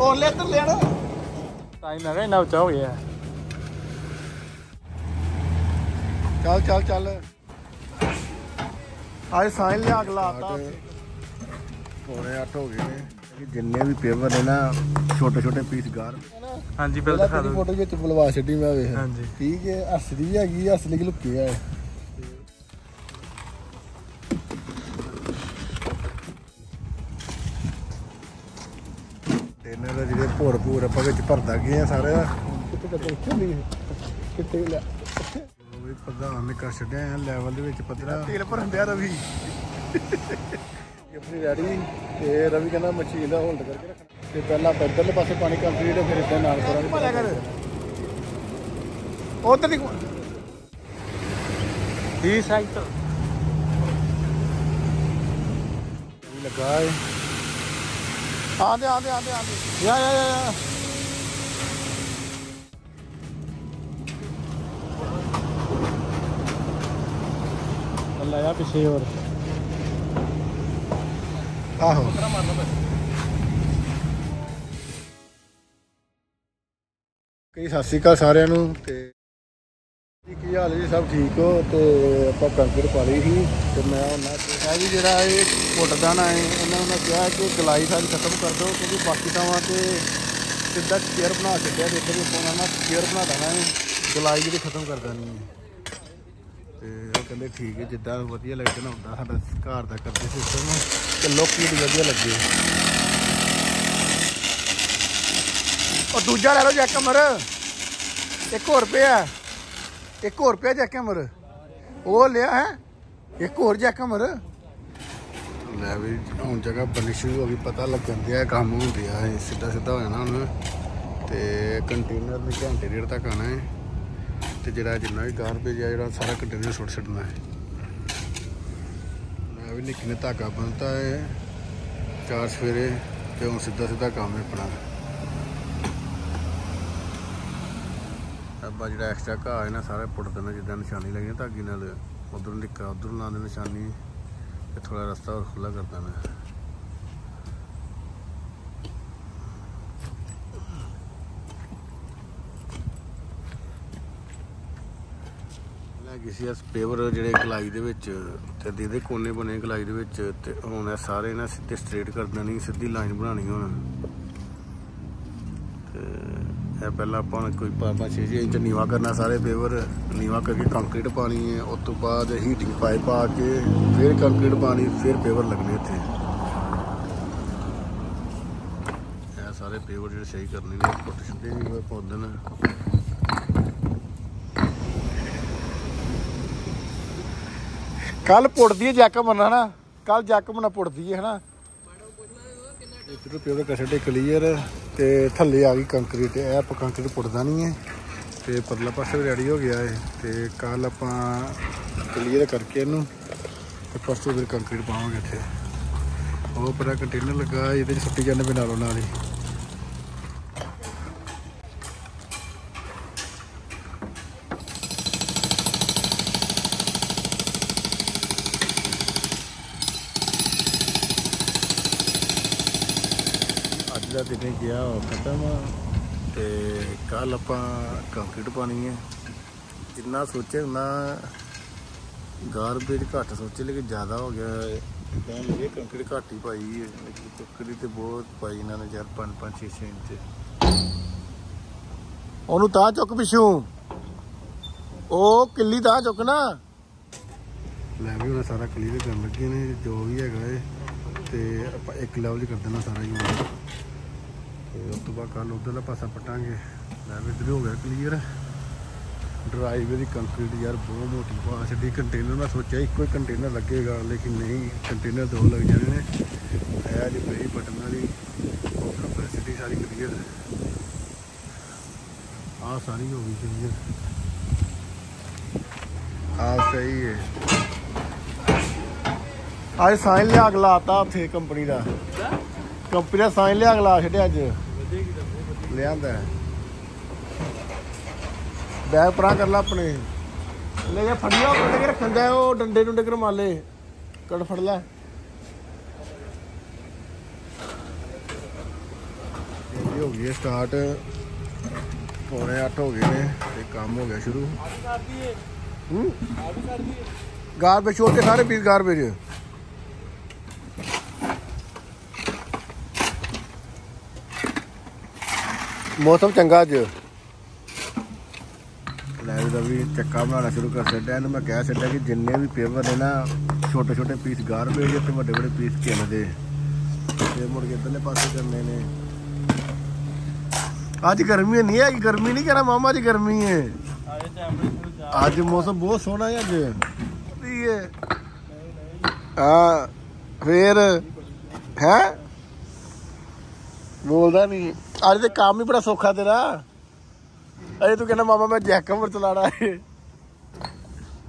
ਕੋਲੇ ਇੱਧਰ ਲੈਣ ਟਾਈਮ ਹੈਗਾ ਇੰਨਾ ਉੱਚਾ ਹੋ ਗਿਆ। ਚੱਲ ਚੱਲ ਚੱਲ। ਆਏ ਸਾਈਨ ਲਿਆ ਕੇ ਲਾਤਾ ਪੌਣੇ 8 ਹੋ ਗਏ ਨੇ। ਇਹ ਜਿੰਨੇ ਵੀ ਪੇਪਰ ਨੇ ਨਾ ਛੋਟੇ ਛੋਟੇ ਪੀਸ ਗਾਰ ਹਾਂਜੀ ਬਿਲ ਪਹਿਲਾਂ ਦਿਖਾ ਦਿਓ। ਫੋਟੋ ਵਿੱਚ ਬੁਲਵਾ ਛੱਡੀ ਮੈਂ ਵੇਖ। ਹਾਂਜੀ। ਠੀਕ ਹੈ ਅਸਲੀ ਹੈਗੀ ਅਸਲੀ ਕਿ ਲੁੱਕੀ ਆ ਭੋਰ ਭੂਰ ਆਪਾਂ ਵਿੱਚ ਭਰਦਾ ਗਏ ਆ ਸਾਰੇ। ਨਹੀਂ ਕਿਤੇ ਲੈ ਉਹ ਵੀ ਪ੍ਰਧਾਨ ਨੇ ਕਰ ਛੱਡਿਆ ਆ ਲੈਵਲ ਦੇ ਵਿੱਚ ਪੱਧਰਾ ਤੇਲ ਭਰਨ ਦਿਆ ਰਵੀ। ਆਪਣੀ ਰੈਡੀ ਤੇ ਰਵੀ ਕਹਿੰਦਾ ਮਸ਼ੀਨ ਦਾ ਹੋਲਡ ਕਰਕੇ ਰੱਖਣਾ। ਤੇ ਪਹਿਲਾਂ ਇੱਧਰਲੇ ਪਾਸੇ ਪਾਣੀ ਕੰਪਲੀਟ ਫਿਰ ਇੱਧਰ ਨਾਲ ਕਰਾਂਗੇ। ਉਧਰ ਦੀ ਇਹ ਸਾਈਡ ਤੋਂ। ਲੱਗਾ ਹੈ ਆਂਦੇ ਆਂਦੇ ਆਂਦੇ ਆਂਦੇ ਯਾ ਯਾ ਯਾ ਅੱਲਾ ਆ ਪਿੱਛੇ ਹੋਰ। ਆਹੋ। ਕਈ ਸਤਿ ਸ਼੍ਰੀ ਅਕਾਲ ਸਾਰਿਆਂ ਨੂੰ ਤੇ ਕੀ ਹਾਲ ਜੀ? ਸਭ ਠੀਕ ਹੋ? ਤੇ ਆਪਾਂ ਕੰਕਰ ਪਾ ਲਈ ਸੀ ਤੇ ਮੈਂ ਉਹਨਾਂ ਤੇ ਵੀ ਜਿਹੜਾ ਇਹ ਪੁੱਟਦਾ ਨਾ ਹੈ ਉਹਨਾਂ ਨੂੰ ਮੈਂ ਕਿਹਾ ਕਿ ਗਲਾਈ ਸਾਰੀ ਖਤਮ ਕਰ ਦਿਓ, ਕਿਉਂਕਿ ਬਾਕੀ ਥਾਵਾਂ ਤੇ ਸਿੱਧਾ ਚੇਅਰ ਬਣਾ ਛੱਡਿਆ ਤੇ ਵੀ ਪਾਉਣਾ ਨਾ ਚੇਅਰ ਬਣਾ ਦੇਣਾ ਹੈ। ਗਲਾਈ ਜਿਹੜੀ ਖਤਮ ਕਰ ਦੇਣੀ ਹੈ। ਤੇ ਉਹ ਕਹਿੰਦੇ ਠੀਕ ਹੈ, ਜਿੱਦਾਂ ਵਧੀਆ ਲੱਗਦਾ ਨਾ ਹੁੰਦਾ ਸਾਡਾ ਘਰ ਦਾ ਕਰਦੇ ਸਿਸਟਮ ਤੇ ਲੋਕੀ ਵੀ ਵਧੀਆ ਲੱਗੇ। ਉਹ ਦੂਜਾ ਲੈ ਲਓ ਜੈਕ ਕਮਰ ਇੱਕ ਹੋਰ ਪਿਆ। ਇੱਕ ਹੋਰ ਪਿਆ ਜੈਕ ਕਮਰ ਉਹ ਲਿਆ ਹੈ। ਇੱਕ ਹੋਰ ਜੈਕ ਕਮਰ ਲੈ ਵੀ ਹੁਣ ਜਗ੍ਹਾ ਬਣੀ ਸ਼ੁਰੂ ਹੋ ਗਈ, ਪਤਾ ਲੱਗਣ ਦਿਆ, ਕੰਮ ਹੋ ਰਿਹਾ ਹੈ ਸਿੱਧਾ ਸਿੱਧਾ ਹੋ ਜਾਣਾ ਹੁਣ। ਤੇ ਕੰਟੇਨਰ ਨੇ ਘੰਟੇ ਡੇਢ ਤੱਕ ਆਣਾ ਹੈ। ਤੇ ਜਿਹੜਾ ਜਿੰਨਾ ਵੀ ਗਾਰਬੇਜ ਆ, ਜਿਹੜਾ ਸਾਰਾ ਕੰਟੇਨਰ ਸੁੱਟ ਛੱਡਣਾ ਹੈ। ਮੈਂ ਵੀ ਨਿੱਕੀ ਨੇ ਧਾਗਾ ਬੰਨਤਾ ਹੈ, ਚਾਰ ਸਵੇਰੇ, ਤੇ ਹੁਣ ਸਿੱਧਾ ਸਿੱਧਾ ਕੰਮ ਹੈ ਆਪਣਾ। ਅੱਬਾ ਜਿਹੜਾ ਐਕਸਟਰਾ ਘਾਹ ਹੈ ਨਾ, ਸਾਰਾ ਪੁੱਟ ਦੇਣਾ, ਜਿੱਦਾਂ ਨਿਸ਼ਾਨੀ ਲੱਗੀ ਧਾਗੀ ਨਾਲ। ਉਧਰ ਨਿੱਕਾ, ਉਧਰ ਲਾ ਦੇ ਨਿਸ਼ਾਨੀ। ਤੇ ਥੋੜਾ ਰਸਤਾ ਹੋਰ ਖੁੱਲਾ ਕਰ ਦੇਣਾ। ਲੈ ਗਈ ਸੀ ਇਸ ਪੇਵਰ ਜਿਹੜੇ ਗਲਾਈ ਦੇ ਵਿੱਚ, ਤੇ ਜਿਹਦੇ ਕੋਨੇ ਬਣੇ ਗਲਾਈ ਦੇ ਵਿੱਚ, ਤੇ ਹੁਣ ਇਹ ਸਾਰੇ ਨਾ ਸਿੱਧੇ ਸਟ੍ਰੇਟ ਕਰ ਦੇਣੀ, ਸਿੱਧੀ ਲਾਈਨ ਬਣਾਣੀ ਹੁਣ। ਇਹ ਪਹਿਲਾਂ ਆਪਾਂ ਨੇ ਕੋਈ 5-6 ਇੰਚ ਨੀਵਾ ਕਰਨਾ ਸਾਰੇ ਪੇਵਰ ਨੀਵਾ ਕਰਕੇ ਕੰਕਰੀਟ ਪਾਣੀ ਹੈ, ਉਸ ਤੋਂ ਬਾਅਦ ਹੀਟਿੰਗ ਪਾਈਪ ਪਾ ਕੇ ਫਿਰ ਕੰਕਰੀਟ ਪਾਣੀ, ਫਿਰ ਪੇਵਰ ਲੱਗਣੇ ਇੱਥੇ। ਇਹ ਸਾਰੇ ਪੇਵਰ ਜਿਹੜੇ ਸਹੀ ਕਰਨੇ ਨੇ ਪੁੱਟ ਸਿੱਧੇ ਨਹੀਂ ਪਾਉਂਦੇ ਨੇ। ਕੱਲ ਪੁੱਟਦੀ ਹੈ ਜੱਕ ਮੰਨਾ ਨਾ। ਕੱਲ ਜੱਕ ਮੰਨਾ ਪੁੱਟਦੀ ਹੈ, ਹਨਾ। ਇਧਰ ਪਿਓ ਦਾ ਕਸਟੇ ਕਲੀਅਰ ਤੇ ਥੱਲੇ ਆ ਗਈ ਕੰਕਰੀਟ ਇਹ ਆਪਾਂ ਕੰਕਰੀਟ ਪੁੱਟਦਾ ਨਹੀਂ ਹੈ। ਤੇ ਪਰਲਾ ਪਾਸੇ ਵੀ ਰੈਡੀ ਹੋ ਗਿਆ ਹੈ ਤੇ ਕੱਲ ਆਪਾਂ ਕਲੀਅਰ ਕਰਕੇ ਇਹਨੂੰ ਤੇ ਪਰਸੋਂ ਫਿਰ ਕੰਕਰੀਟ ਪਾਵਾਂਗੇ ਇੱਥੇ। ਉਹ ਪਰਾ ਕੰਟੇਨਰ ਲੱਗਾ, ਇਹਦੇ ਚ ਸੁੱਟੀ ਜਾਂਦੇ ਪਏ ਨਾਲੋਂ ਨਾਲ ਹੀ ਅੱਜ ਗਿਆ ਉਹ ਖਤਮ ਤੇ ਕੱਲ ਆਪਾਂ ਕੰਕਰੀਟ ਪਾਣੀ ਹੈ ਜਿੰਨਾ ਸੋਚੇ ਉਨਾ ਗਾਰਬੇਜ ਘੱਟ ਸੋਚੇ ਲੇਕਿਨ ਜ਼ਿਆਦਾ ਹੋ ਗਿਆ। ਇਦਾਂ ਲੱਗੇ ਕੰਕਰੀਟ ਘੱਟ ਹੀ ਪਾਈ ਹੈ। ਕੰਕਰੀਟ ਤੇ ਬਹੁਤ ਪਾਈ ਇਹਨਾਂ ਨੇ ਯਾਰ 5 5 6 6 ਇੰਚ। ਉਹਨੂੰ ਤਾਂ ਚੁੱਕ ਪਿਛੂ। ਉਹ ਕਿੱਲੀ ਤਾਂ ਚੁੱਕ ਨਾ ਲੈ ਵੀ ਹੁਣ ਸਾਰਾ ਕਲੀਅਰ ਕਰਨ ਲੱਗੇ ਨੇ, ਜੋ ਵੀ ਹੈਗਾ ਏ। ਤੇ ਆਪਾਂ ਇੱਕ ਲੈਵਲ 'ਚ ਕਰ ਦੇਣਾ ਸਾਰਾ ਹੀ ਤੇ ਉਸ ਤੋਂ ਬਾਅਦ ਕੱਲ ਉਧਰਲਾ ਪਾਸਾ ਪਟਾਂਗੇ। ਲੈ ਵੀ ਇੱਧਰ ਹੋ ਗਿਆ ਕਲੀਅਰ ਡਰਾਈਵੇ ਦੀ ਕੰਕਰੀਟ ਯਾਰ ਬਹੁਤ ਮੋਟੀ ਪਾ ਛੱਡੀ ਕੰਟੇਨਰ ਮੈਂ ਸੋਚਿਆ ਇੱਕੋ ਹੀ ਕੰਟੇਨਰ ਲੱਗੇਗਾ ਲੇਕਿਨ ਨਹੀਂ ਕੰਟੇਨਰ ਦੋ ਲੱਗ ਜਾਣੇ ਨੇ। ਇਹ ਜੀ ਪਈ ਬਟਨ ਵਾਲੀ ਕਪੈਸਿਟੀ ਸਾਰੀ ਕਲੀਅਰ ਆ ਸਾਰੀ ਹੋ ਗਈ ਕਲੀਅਰ ਆ ਸਹੀ ਹੈ ਅੱਜ ਸਾਈਨ ਲਿਆ ਕੇ ਲਾਤਾ ਉੱਥੇ ਕੰਪਨੀ ਦਾ। ਕੰਪਨੀ ਦਾ ਸਾਈਨ ਲਿਆ ਕੇ ਲਾ ਛੱਡਿਆ ਅੱਜ। ਲਿਆਂਦਾ। ਬੈਗ ਪਰਾਂ ਕਰ ਲਾ ਆਪਣੇ। ਲੈ ਜਾ, ਫੜਿਆ ਉਹ ਕੇ ਰੱਖਣ ਉਹ ਡੰਡੇ ਡੁੰਡੇ ਕਰਮਾਲੇ ਕੜ ਫੜ ਲੈ। ਇਹ ਕਰੀਏ ਸਟਾਰਟ ਪੌਣੇ 8 ਹੋ ਗਏ ਨੇ ਤੇ ਕੰਮ ਹੋ ਗਿਆ ਸ਼ੁਰੂ। ਹੂੰ? ਗਾਰਬੇਜ ਛੋੜ ਕੇ ਸਾਰੇ ਪੀਸ ਗਾਰਬੇਜ। ਮੌਸਮ ਚੰਗਾ ਅੱਜ। ਲੈ ਦਾ ਵੀ ਚੱਕਾ ਬਣਾਉਣਾ ਸ਼ੁਰੂ ਕਰ ਛੱਡਿਆ। ਇਹਨੂੰ ਮੈਂ ਕਹਿ ਛੱਡਿਆ ਕਿ ਜਿੰਨੇ ਵੀ ਪੇਪਰ ਨੇ ਨਾ ਛੋਟੇ ਛੋਟੇ ਪੀਸ ਗਾਰਬੇਜ ਤੇ ਵੱਡੇ ਵੱਡੇ ਪੀਸ ਕਿੰਨ ਦੇ ਤੇ ਮੁੜ ਕੇ ਇਧਰਲੇ ਪਾਸੇ ਕਰਨੇ ਨੇ। ਅੱਜ ਗਰਮੀ ਨਹੀਂ ਹੈਗੀ ਗਰਮੀ ਨਹੀਂ ਕਰਾ ਮਾਮਾ ਜੀ ਗਰਮੀ ਹੈ। ਅੱਜ ਮੌਸਮ ਬਹੁਤ ਸੋਹਣਾ ਹੈ ਅੱਜ। ਕੀ ਹੈ ਹਾਂ ਫੇਰ ਹੈ? ਬੋਲਦਾ ਨਹੀਂ। ਅੱਜ ਤੇ ਕੰਮ ਹੀ ਬੜਾ ਸੌਖਾ ਤੇਰਾ। ਅਜੇ ਤੂੰ ਕਹਿੰਦਾ, ਮਾਮਾ, ਮੈਂ ਜੈਕਮ ਚਲਾਣਾ ਹੈ।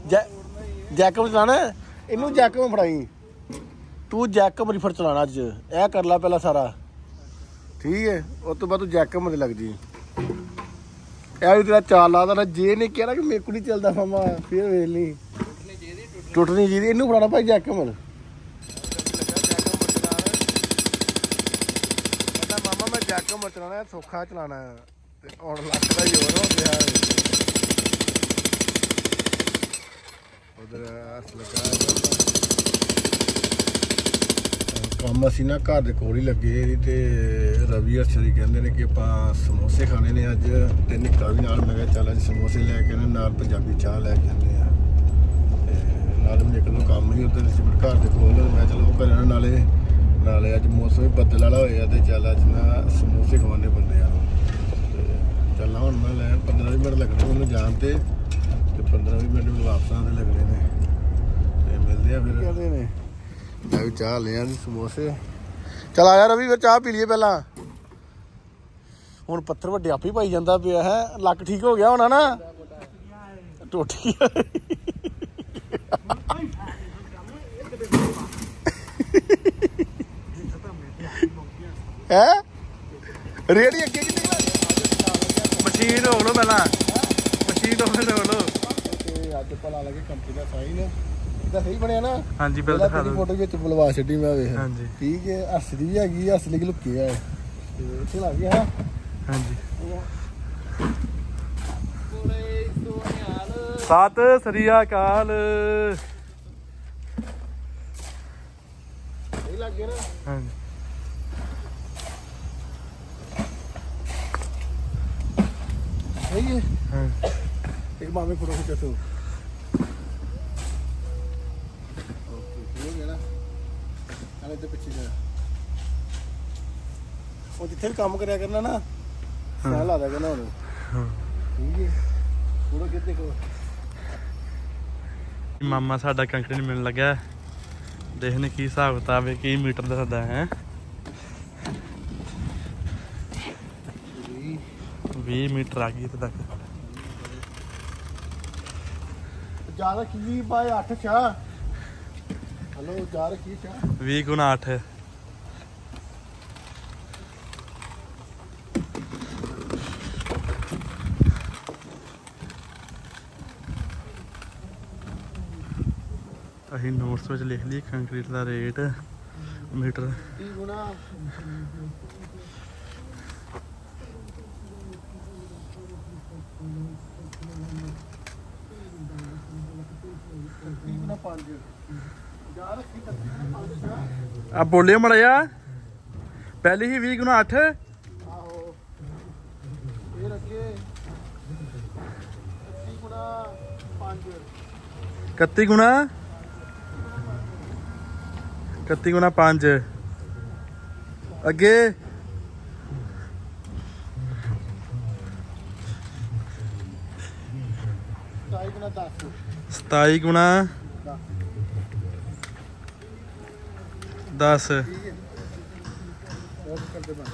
ਜੈ ਜੈਕਮ ਚਲਾਣਾ ਇਹਨੂੰ ਜੈਕਮ ਫੜਾਈ। ਤੂੰ ਜੈਕਮ ਰਿਫਰ ਚਲਾਣਾ ਅੱਜ। ਇਹ ਕਰ ਲੈ ਪਹਿਲਾਂ ਸਾਰਾ। ਠੀਕ ਹੈ। ਉਸ ਤੋਂ ਬਾਅਦ ਤੂੰ ਜੈਕਮ ਤੇ ਲੱਗ ਜੀ। ਇਹ ਵੀ ਤੇਰਾ ਚਾਲ ਲਾਦਾ ਨਾ ਜੇ ਨੇ ਕਿਹਾ ਨਾ ਕਿ ਮੇਰੇ ਕੋਲ ਨਹੀਂ ਚੱਲਦਾ ਮਾਮਾ, ਫਿਰ ਵੇਖ ਲਈ। ਟੁੱਟਣੀ ਜੀ ਇਹਨੂੰ ਫੜਾਣਾ ਭਾਈ ਜੈਕਮ ਕਹਿੰਦਾ ਮਾਮਾ ਚਲਾਣਾ ਸੌਖਾ ਚਲਾਣਾ ਹੈ। ਤੇ ਹੁਣ ਲੱਕ ਦਾ ਜ਼ੋਰ ਹੋ ਗਿਆ ਉਧਰ ਅਸਲ ਕੰਮ ਅਸੀਂ ਨਾ ਘਰ ਦੇ ਕੋਲ ਹੀ ਲੱਗੇ ਸੀ ਤੇ ਰਵੀ ਅਰਸ਼ਰੀ ਕਹਿੰਦੇ ਨੇ ਕਿ ਆਪਾਂ ਸਮੋਸੇ ਖਾਣੇ ਨੇ ਅੱਜ। ਤੇ ਨਿੱਕਾ ਵੀ ਨਾਲ ਮੈਂ ਕਿਹਾ ਚੱਲ ਅੱਜ ਸਮੋਸੇ ਲੈ ਕੇ ਆਉਂਦੇ, ਨਾਲ ਪੰਜਾਬੀ ਚਾਹ ਲੈ ਕੇ ਆਉਂਦੇ ਆ। ਤੇ ਨਾਲ ਵੀ ਇੱਕ ਦੋ ਕੰਮ ਹੀ ਉੱਧਰ ਸਿਮਰ ਘਰ ਦੇ ਕੋਲ। ਤੇ ਮੈਂ ਚਲੋ ਉਹ ਕਰਾਂ ਨਾਲੇ ਨਾਲੇ ਅੱਜ ਮੌਸਮ ਵੀ ਬੱਦਲ ਵਾਲਾ ਹੋਇਆ ਤੇ ਚੱਲ ਅੱਜ ਨਾ ਸਮੋਸੇ ਖਵਾਣੇ ਬੰਦੇ ਆ ਤੇ ਚੱਲਾਂ ਹੁਣ ਮੈਂ ਲੈਣ 15 20 ਮਿੰਟ ਲੱਗਣੇ ਮੈਨੂੰ ਜਾਣ ਤੇ ਤੇ 15 20 ਮਿੰਟ ਮੈਨੂੰ ਵਾਪਸ ਆਉਣ ਦੇ ਲੱਗਣੇ ਨੇ। ਤੇ ਮਿਲਦੇ ਆ ਫਿਰ। ਕਹਿੰਦੇ ਨੇ? ਮੈਂ ਵੀ ਚਾਹ ਲਿਆ ਜੀ ਸਮੋਸੇ। ਚਲ ਆ ਯਾਰ ਰਵੀ ਫਿਰ ਚਾਹ ਪੀ ਲਈਏ ਪਹਿਲਾਂ। ਹੁਣ ਪੱਥਰ ਵੱਡੇ ਆਪੇ ਹੀ ਪਾਈ ਜਾਂਦਾ ਪਿਆ ਹੈ। ਲੱਕ ਠੀਕ ਹੋ ਗਿਆ ਹੋਣਾ ਨਾ? ਟੁੱਟ ਗਿਆ ਹੈ? ਰੇੜੀ ਅੱਗੇ ਕਿੱਥੇ ਮਸ਼ੀਨ ਹੋ ਲੋ ਪਹਿਲਾਂ। ਮਸ਼ੀਨ ਹੋ ਲੋ ਤੇ ਅੱਜ ਪਤਾ ਲੱਗੇ ਕੰਪਨੀ ਦਾ ਸਾਈਨ। ਇਹਦਾ ਸਹੀ ਬਣਿਆ ਨਾ? ਹਾਂਜੀ ਬਿਲ ਪਹਿਲਾਂ ਦਿਖਾ ਤੇਰੀ ਦਿਓ। ਫੋਟੋ ਵਿੱਚ ਬੁਲਵਾ ਛੱਡੀ ਮੈਂ ਵੇਖ। ਹਾਂਜੀ। ਠੀਕ ਹੈ ਅਸਲੀ ਵੀ ਹੈਗੀ ਆ, ਅਸਲੀ ਕਿ ਲੁੱਕੀ ਆ ਤੇ ਇੱਥੇ ਲੱਗ ਗਿਆ। ਹਾਂ ਹਾਂਜੀ। ਸਤਿ ਸ੍ਰੀ ਅਕਾਲ। ਇਹ ਲੱਗ ਗਿਆ ਨਾ? ਹਾਂਜੀ। ਸਹੀ ਹੈ। ਹਾਂਜੀ ਇੱਕ ਮਾਮੇ ਫੋਟੋ ਖਿੱਚੋ ਤੂੰ। ਓਕੇ ਹੋ ਗਿਆ ਨਾ? ਨਾਲੇ ਤੇ ਪਿੱਛੇ ਜਾ। ਉਹ ਜਿੱਥੇ ਵੀ ਕੰਮ ਕਰਿਆ ਕਰਨਾ ਨਾ ਸਹਿ ਲਾ ਦਿਆ ਕਰਨਾ ਉਹਨੂੰ। ਹਾਂ। ਠੀਕ ਹੈ ਫੋਟੋ ਕਿੱਥੇ ਦੇਖੋ। ਮਾਮਾ ਸਾਡਾ ਕੰਕਰੀ ਨੂੰ ਮਿਲਣ ਲੱਗਾ ਦੇਖਨੇ ਕੀ ਹਿਸਾਬ ਕਿਤਾਬ ਹੈ ਕੀ ਮੀਟਰ ਦੱਸਦਾ ਹੈ। 20 ਮੀਟਰ ਆ ਗਈ ਇੱਥੇ ਤੱਕ। ਜ਼ਿਆਦਾ ਕੀ ਬਾਈ 8 ਚਾ ਹਲੋ ਜਾ ਰੱਖੀ ਚਾ 20 ਗੁਣਾ 8 ਅਸੀਂ ਨੋਟਸ ਵਿੱਚ ਲਿਖ ਲਈ ਕੰਕਰੀਟ ਦਾ ਰੇਟ ਮੀਟਰ। ਕੀ ਗੁਣਾ। ਕੀ ਗੁਣਾ 5 ਜਾ ਰੱਖੀ ਤੱਕ 5 ਆ ਬੋਲਿਓ ਮੜਿਆ ਪਹਿਲੀ ਹੀ 20 ਗੁਣਾ 8 ਆਹੋ ਇਹ ਅੱਗੇ 30 ਗੁਣਾ। 5 31 ਗੁਣਾ 31 ਗੁਣਾ 5 ਅੱਗੇ। ਸਤਾਈ ਗੁਣਾ 10 27 ਗੁਣਾ। 10 ਠੀਕ ਹੈ ਬਹੁਤ ਕਰਦੇ ਬਣ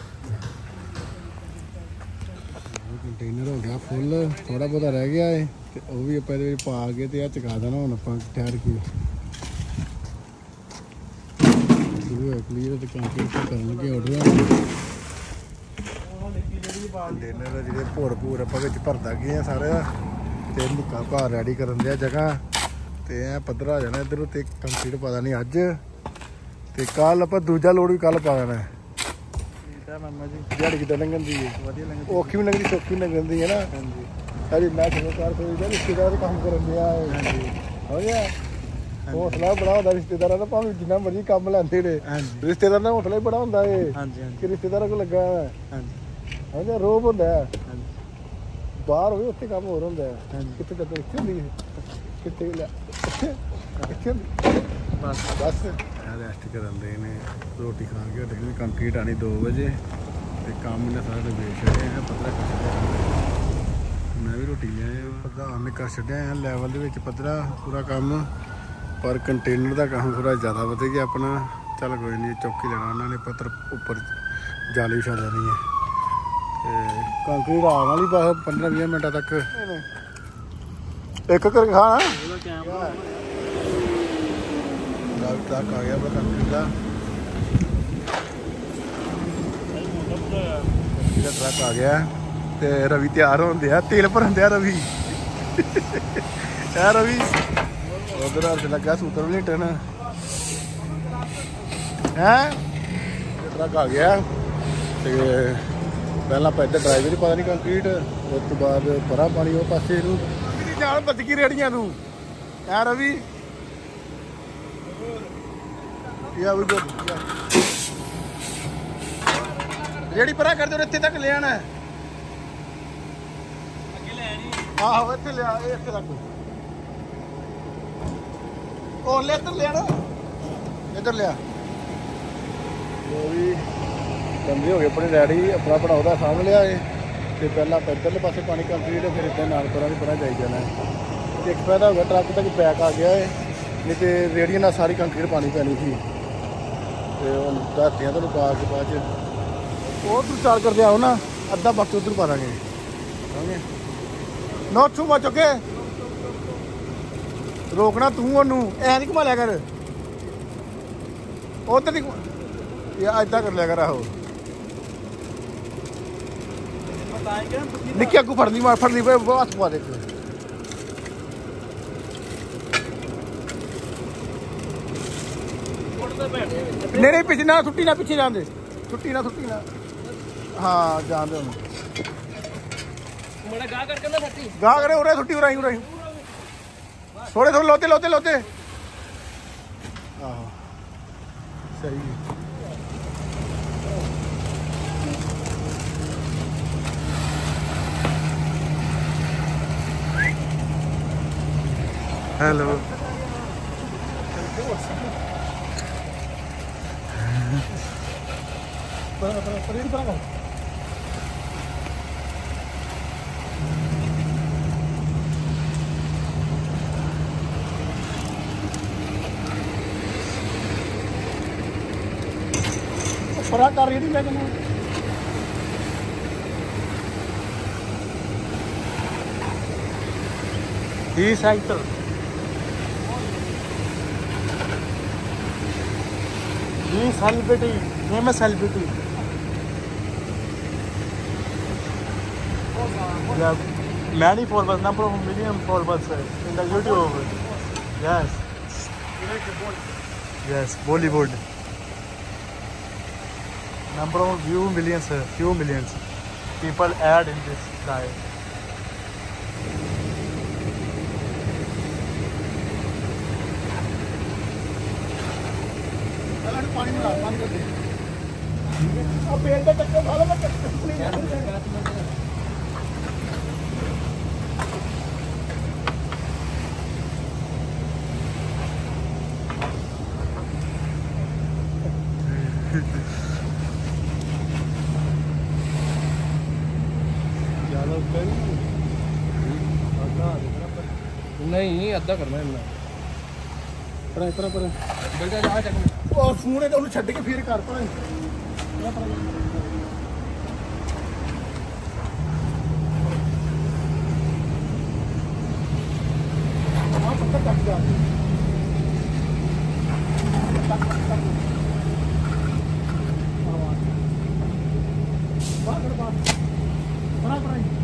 ਕੰਟੇਨਰ ਹੋ ਗਿਆ ਫੁੱਲ ਥੋੜਾ ਬਹੁਤਾ ਰਹਿ ਗਿਆ ਏ ਤੇ ਉਹ ਵੀ ਆਪਾਂ ਇਹਦੇ ਵਿੱਚ ਪਾ ਕੇ ਤੇ ਆ ਚਕਾ ਦੇਣਾ ਹੁਣ ਆਪਾਂ ਠਹਿਰ ਕੇ। ਸ਼ੁਰੂ ਹੈ ਕਲੀਅਰ ਤੇ ਕੰਪਲੀਟ ਕਰਨ ਲੱਗੇ ਆਰਡਰ ਕੰਟੇਨਰ ਜਿਹੜੇ ਭੋਰ ਭੂਰ ਆਪਾਂ ਵਿੱਚ ਭਰਦਾ ਗਏ ਆ ਸਾਰੇ ਤੇ ਨਿੱਕਾ ਘਰ ਰੈਡੀ ਕਰਨ ਦਿਆ ਜਗ੍ਹਾ ਤੇ ਐ ਪੱਧਰਾ ਜਾਣਾ ਇਧਰ ਤੇ ਕੰਕਰੀਟ ਪਤਾ ਨਹੀਂ ਅੱਜ। ਤੇ ਕੱਲ ਆਪਾਂ ਦੂਜਾ ਲੋਡ ਵੀ ਕੱਲ ਪਾ ਦੇਣਾ ਹੈ। ਵਧੀਆ ਮਾਮਾ ਜੀ। ਦਿਹਾੜੀ ਕਿਦਾਂ ਲੰਘਦੀ ਹੈ? ਵਧੀਆ ਲੰਗ ਔਖੀ ਵੀ ਲੰਘਦੀ ਸੌਖੀ ਵੀ ਲੰਘਦੀ ਹੈ ਨਾ। ਹਾਂਜੀ। ਅਜੇ ਮੈਂ ਤੁਹਾਨੂੰ ਕਾਰ ਕੋਈ ਦਾ ਰਿਸ਼ਤੇਦਾਰ ਦਾ ਕੰਮ ਕਰਨ ਲਿਆ ਹਾਂਜੀ। ਹੋ ਗਿਆ? ਹੌਸਲਾ ਬੜਾ ਹੁੰਦਾ ਰਿਸ਼ਤੇਦਾਰਾਂ ਦਾ ਭਾਵੇਂ ਜਿੰਨਾ ਮਰਜ਼ੀ ਕੰਮ ਲੈਂਦੇ ਨੇ। ਹਾਂਜੀ। ਰਿਸ਼ਤੇਦਾਰ ਦਾ ਹੌਸਲਾ ਹੀ ਬੜਾ ਹੁੰਦਾ ਏ ਹਾਂਜੀ ਹਾਂਜੀ। ਕਿ ਰਿਸ਼ਤੇਦਾਰਾਂ ਕੋਲ ਲੱਗਾ ਹਾਂਜੀ। ਹੋ ਗਿਆ? ਰੋਬ ਹੁੰਦਾ ਹੈ। ਹਾਂਜੀ। ਬਾਹਰ ਹੋਵੇ ਉੱਥੇ ਕੰਮ ਹੋਰ ਹੁੰਦਾ ਹਾਂਜੀ। ਕਿੱਥੇ ਤੱਕ ਇੱਥੇ ਹੁੰਦੀ ਹੈ। ਕਿੱਥੇ ਲੈ? ਇੱਥੇ? ਬਸ। ਬਸ। ਰੈਸਟ ਕਰਨ ਦੇ ਨੇ ਰੋਟੀ ਖਾ ਕੇ ਨੇ ਕੰਕਰੀਟ ਆਣੀ 2 ਵਜੇ ਤੇ ਕੰਮ ਨੇ ਸਾਰੇ ਵੇਚ ਛੱਡੇ ਆ ਪਤਰਾ ਕਰ ਛੱਡਿਆ ਮੈਂ ਵੀ ਰੋਟੀ ਲਿਆਇਆ ਪ੍ਰਧਾਨ ਨੇ ਕਰ ਛੱਡਿਆ ਆ ਲੈਵਲ ਦੇ ਵਿੱਚ ਪਤਰਾ ਪੂਰਾ ਕੰਮ। ਪਰ ਕੰਟੇਨਰ ਦਾ ਕੰਮ ਥੋੜਾ ਜ਼ਿਆਦਾ ਵਧ ਗਿਆ ਆਪਣਾ। ਚੱਲ ਕੋਈ ਨਹੀਂ ਚੌਕੀ ਲੈਣਾ ਉਹਨਾਂ ਨੇ ਪੱਤਰ ਉੱਪਰ ਜਾਲੀ ਵਿਛਾ ਦੇਣੀ ਹੈ। ਤੇ ਕੰਕਰੀਟ ਆਉਣ ਵਾਲੀ ਬਸ 15 20 ਮਿੰਟਾਂ ਤੱਕ। ਇੱਕ ਕਰ ਖਾਣਾ? ਉਹਦਾ ਕੈਮਰਾ ਟਰੱਕ ਆ ਗਿਆ ਬਸ ਕੰਕਰੀਟ ਦਾ ਇਹਦਾ ਟਰੱਕ ਆ ਗਿਆ ਤੇ ਰਵੀ ਤਿਆਰ ਹੋਣ ਦਿਆ, ਤੇਲ ਭਰਨ ਦਿਆ ਰਵੀ। ਐ ਰਵੀ, ਉਧਰ ਹੱਥ ਲੱਗਾ ਸੂਤਰ ਵੀ ਟਨ ਹੈ? ਟਰੱਕ ਆ ਗਿਆ ਤੇ ਪਹਿਲਾਂ ਆਪਾਂ ਇੱਧਰ ਡਰਾਈਵਰ ਹੀ ਪਤਾ ਨਹੀਂ ਕੰਕਰੀਟ, ਉਸ ਤੋਂ ਬਾਅਦ ਪਰਾਂ ਪਾਣੀ ਉਹ ਪਾਸੇ ਨੂੰ। ਨਾਲ ਵੱਜ ਗਈ ਰੇੜੀਆਂ ਨੂੰ। ਐ ਰਵੀ ਯਾ ਵੀ ਗੁੱਡ ਰੇੜੀ ਪਰਾਂ ਕਰ ਦਿਓ ਇੱਥੇ ਤੱਕ ਲੈ ਆਣਾ ਅੱਗੇ ਲੈ ਨਹੀਂ ਆਹੋ ਇੱਥੇ ਲਿਆ ਇਹ ਇੱਥੇ ਤੱਕ ਉਹ ਲੈ ਇੱਧਰ ਨਾ ਇੱਧਰ ਲਿਆ। ਲੋ ਵੀ ਬੰਦੇ ਹੋ ਗਏ ਆਪਣੇ ਡੈਡੀ ਆਪਣਾ ਬਣਾਉਦਾ ਸਾਂਭ ਲਿਆ ਏ। ਤੇ ਪਹਿਲਾਂ ਇੱਧਰਲੇ ਪਾਸੇ ਪਾਣੀ ਕੰਕਰੀਟ ਫਿਰ ਇੱਦਾਂ ਨਾਲ ਪਰਾਂ ਦੀ ਪਰਾਂ ਜਾਈ ਜਾਣਾ ਇੱਕ ਫਾਇਦਾ ਹੋ ਗਿਆ ਟਰੱਕ ਤੱਕ ਬੈਕ ਆ ਗਿਆ ਏ। ਨਹੀਂ ਤੇ ਰੇੜੀਆਂ ਨਾਲ ਸਾਰੀ ਕੰਕਰੀਟ ਪਾਣੀ ਪੈਣੀ ਸੀ। ਤੇ ਉਹ ਧਾਤੀਆਂ ਤੁਹਾਨੂੰ ਪਾ ਕੇ ਬਾਅਦ ਚ ਉਹ ਤੂੰ ਚਾਰ ਕਰਦੇ ਆਓ ਨਾ ਅੱਧਾ ਵਕਤ ਉਧਰ ਪਾ ਦਾਂਗੇ। ਸਮਝੇ ਨੋ ਤੂੰ ਮਾ ਚੁੱਕੇ। ਰੋਕਣਾ ਤੂੰ ਉਹਨੂੰ ਐ ਨਹੀਂ ਘੁਮਾ ਲਿਆ ਕਰ। ਉਧਰ ਦੀ ਯਾ ਏਦਾਂ ਕਰ ਲਿਆ ਕਰ ਆਹੋ। ਨਿੱਕੀ ਅੱਗੂ ਫੜਨੀ ਮਾਰ ਫੜਨੀ ਵੇ ਹੱਥ ਪਾ ਦੇ ਨਹੀਂ ਨਹੀਂ ਪਿੱਛੇ ਨਾ ਛੁੱਟੀ ਨਾ ਪਿੱਛੇ ਜਾਂਦੇ ਛੁੱਟੀ ਨਾ ਛੁੱਟੀ ਨਾ ਹਾਂ ਜਾਂਦੇ ਹੁਣ ਮੇਰਾ ਗਾ ਕਰਕੇ ਨਾ ਫੱਟੀ ਗਾ ਕਰੇ ਉਰੇ ਛੁੱਟੀ ਉਰਾਈ ਉਰਾਈ ਥੋੜੇ ਥੋੜੇ ਲੋਤੇ ਲੋਤੇ ਲੋਤੇ ਆਹੋ ਸਹੀ ਹੈ ਹੈਲੋ ਪਰ ਪਰ ਪਰ ਇਹ ਪਰ ਪਰਾ ਕਰ ਰਹੀ ਨਹੀਂ ਮੈਂ ਕਹਿੰਦਾ ਹੀ cycle He celebrity, famous celebrity. Yeah, many followers, number of million followers uh, in the YouTube. Yes. Yes, Bollywood. Number of view millions, uh, few millions. People add in this guy. ਪਾਣੀ ਨੂੰ ਲਾ ਬੰਦ ਕਰ ਦੇ ਆ ਪੇੜ ਦਾ ਟੱਕਰ ਖਾ ਲਓ ਮੈਂ ਟੱਕਰ ਨਹੀਂ ਨਹੀਂ ਅੱਧਾ ਕਰਨਾ ਇਹਨਾਂ ਪਰਾਂ ਪਰਾਂ ਪਰਾਂ ਬਲਗਾ ਜਾ ਚੱਕ ਉਹ ਫੋਨ ਹੈ ਉਹਨੂੰ ਛੱਡ ਕੇ ਫੇਰ ਕਰ ਆ ਪੱਕਾ ਟੱਕ ਜਾ ਬਾਹਰ ਬਾਹਰ ਪਰਾਂ ਪਰਾਂ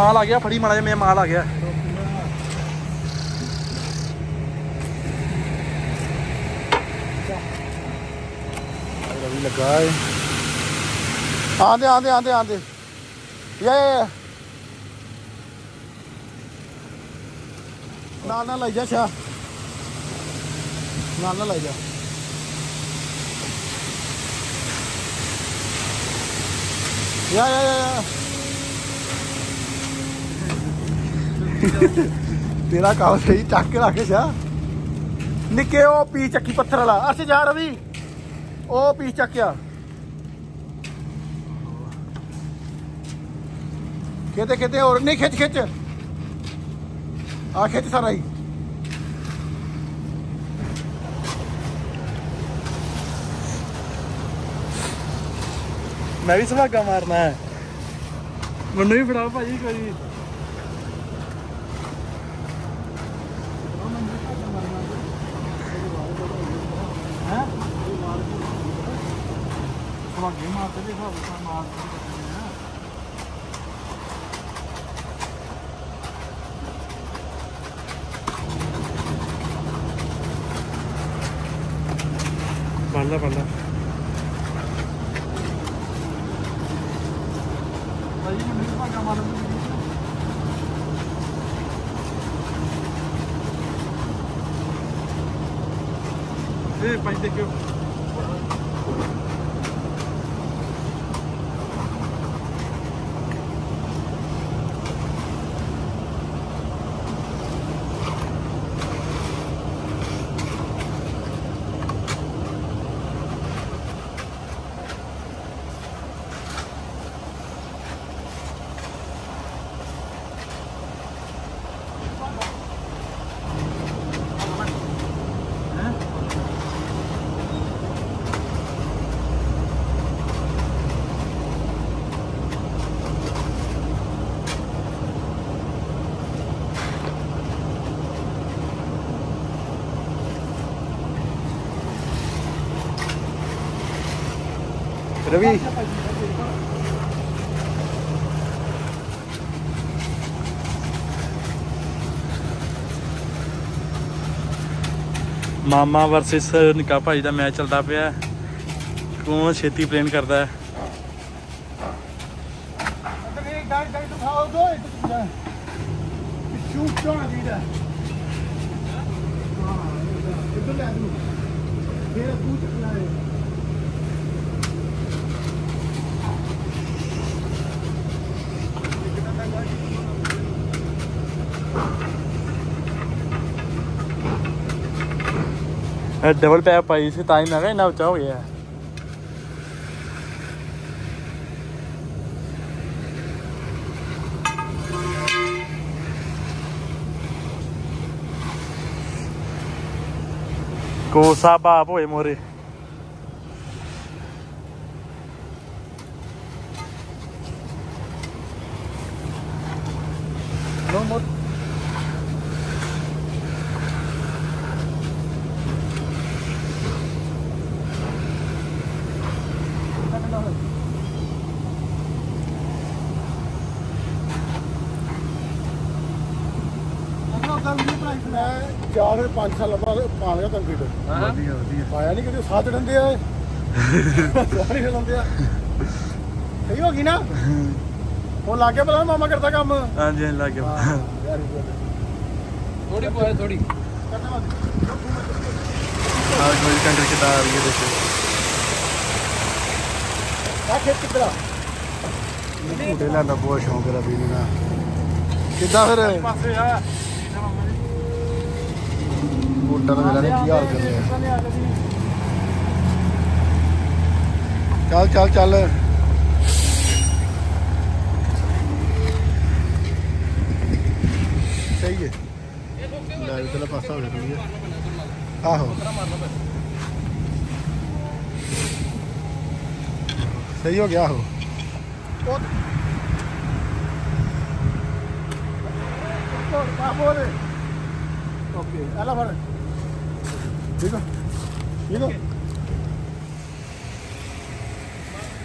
ਮਾਲ ਆ ਗਿਆ, ਫੜੀ ਮਾੜਾ ਜਿਹਾ, ਮੇਰਾ ਮਾਲ ਆ ਗਿਆ। ਰਵੀ ਲੱਗਾ ਹੈ ਆਂਦੇ ਆਂਦੇ ਆਂਦੇ ਆਂਦੇ ਯਾ ਯਾ। ਨਾਲ ਨਾਲ ਲੈ ਜਾ, ਸ਼ਾ। ਨਾਲ ਨਾਲ ਲੈ ਜਾ। ਯਾ ਯਾ ਯਾ ਯਾ ਤੇਰਾ ਕੰਮ ਸਹੀ ਚੱਕ ਕੇ ਰੱਖ ਸ਼ਾ। ਨਿੱਕੇ ਉਹ ਪੀ ਚੱਕੀ ਪੱਥਰ ਵਾਲਾ, ਅਰਸ਼ ਜਾ ਰਵੀ। ਉਹ ਪੀਸ ਚੱਕਿਆ ਕਿਤੇ ਕਿਤੇ ਹੋਰ ਨਹੀਂ ਖਿੱਚ ਖਿੱਚ। ਆ ਖਿੱਚ ਸਾਰਾ ਹੀ। ਮੈਂ ਵੀ ਸੁਭਾਗਾ ਮਾਰਨਾ ਮੈਨੂੰ ਵੀ ਫੜਾਓ ਭਾਜੀ ਕੋਈ ਹੈ ਸੁਭਾਗੇ ਮਾਰਦੇ ਦੇ ਹਿਸਾਬ ਨਾਲ ਮਾਰਦੇ ਨੇ ਬੱਲਾ ਬੱਲਾ ਭਾਜੀ ਮੈਨੂੰ ਵੀ ਭਾਗਾ ਮਾਰਨ ਦੀ ਇਹ ਭਾਈ ਦੇਖਿਓ ਰਵੀ। ਮਾਮਾ ਵਰਸਸ ਨਿੱਕਾ ਭਾਈ ਦਾ ਮੈਚ ਚੱਲਦਾ ਪਿਆ। ਕੌਣ ਛੇਤੀ ਪਲੇਨ ਕਰਦਾ ਹੈ? ਇੱਕ ਡਾਈਟ ਡਾਈਟ ਉਠਾਓ ਦੋ ਇੱਕ ਸ਼ੂਟ ਚੋਣਾ ਦੀਦਾ ਇੱਧਰ ਲੈ ਤੂੰ ਫੇਰ ਤੂੰ ਚੱਕਣਾ ਹੈ ਇਹ ਡਬਲ ਪੈਪ ਪਾਈ ਸੀ ਤਾਂ ਹੀ ਮੈਂ ਕਿਹਾ ਇੰਨਾ ਉੱਚਾ ਹੋ ਗਿਆ। ਕੋਸਾ ਬਾਪ ਹੋਏ ਮੋਰੇ। ਜਾ ਫਿਰ 5 ਸਾਲ ਬਾਅਦ ਪਾ ਲਿਆ ਕੰਕਰੀਟ ਵਧੀਆ ਵਧੀਆ। ਪਾਇਆ ਨਹੀਂ ਕਿਤੇ ਸਾਥ ਡੰਦੇ ਆ ਸਾਰੇ ਹਿਲਾਉਂਦੇ ਆ ਸਹੀ ਹੋ ਗਈ ਨਾ? ਉਹ ਲੱਗ ਗਿਆ ਪਤਾ ਮਾਮਾ ਕਰਦਾ ਕੰਮ? ਹਾਂਜੀ ਲੱਗ ਗਿਆ। ਥੋੜੀ ਪੋਏ ਥੋੜੀ ਆਹ ਕੋਈ ਕੰਕਰ ਕਿਦਾਂ ਆ ਰਹੀ ਹੈ ਦੇਖੋ। ਝੂਟੇ ਲੈਂਦਾ ਬਹੁਤ ਸ਼ੌਂਕ ਹੈ ਰਵੀ ਨੂੰ ਨਾ। ਕਿੱਦਾਂ ਫਿਰ? ਪਾਸੇ ਆ। ਬੂਟਾਂ ਦਾ ਮੇਰਾ ਨੇ ਕੀ ਹਾਲ ਕਰਿਆ ਚੱਲ ਚੱਲ ਚੱਲ। ਸਹੀ ਹੈ। ਲੈ ਇਧਰਲਾ ਪਾਸਾ ਹੋ ਗਿਆ ਆਹੋ। ਸਹੀ ਹੋ ਗਿਆ ਆਹੋ ਓਕੇ ਆਲਾ ਫੜ। ਠੀਕ ਆ? ਠੀਕ ਆ?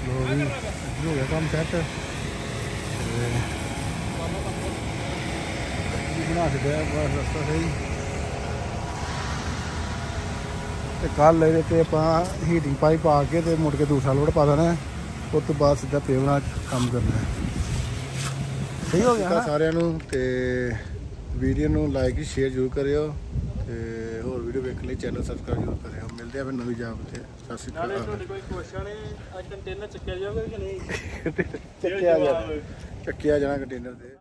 ਲੋ ਵੀ ਹੋ ਗਿਆ ਕੰਮ ਸੈੱਟ ਕੀ ਬਣਾ ਛੱਡਿਆ ਬਸ ਰਸਤਾ ਸਹੀ। ਤੇ ਕੱਲ ਇਹਦੇ ਤੇ ਆਪਾਂ ਹੀਟਿੰਗ ਪਾਈਪ ਪਾ ਕੇ ਤੇ ਮੁੜ ਕੇ ਦੂਸਰਾ ਲੋਡ ਪਾ ਦੇਣਾ। ਹੈ। ਉਸ ਤੋਂ ਬਾਅਦ ਸਿੱਧਾ ਪੇਵਰਾਂ 'ਚ ਕੰਮ ਕਰਨਾ ਹੈ। ਸਹੀ ਹੋ ਗਿਆ ਸਾਰਿਆਂ ਨੂੰ ਤੇ ਵੀਡੀਓ ਨੂੰ ਲਾਈਕ ਸ਼ੇਅਰ ਜ਼ਰੂਰ ਕਰਿਓ ਤੇ ਹੋਰ ਵੀਡੀਓ ਵੇਖਣ ਲਈ ਚੈਨਲ ਸਬਸਕ੍ਰਾਈਬ ਜ਼ਰੂਰ ਕਰਿਓ। ਮਿਲਦੇ ਆ ਫਿਰ ਨਵੀਂ ਜਾਬ ਤੇ। ਸਤਿ ਸ਼੍ਰੀ ਨਾਲੇ ਅਕਾਲ ਤੁਹਾਡੇ ਕੋਈ ਕੁਐਸਚਨ ਹੈ ਅੱਜ ਕੰਟੇਨਰ ਚੱਕਿਆ ਜਾਊਗਾ ਕਿ ਨਹੀਂ? ਚੱਕਿਆ ਜਾਣਾ। ਕੰਟੇਨਰ ਤੇ।